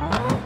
啊。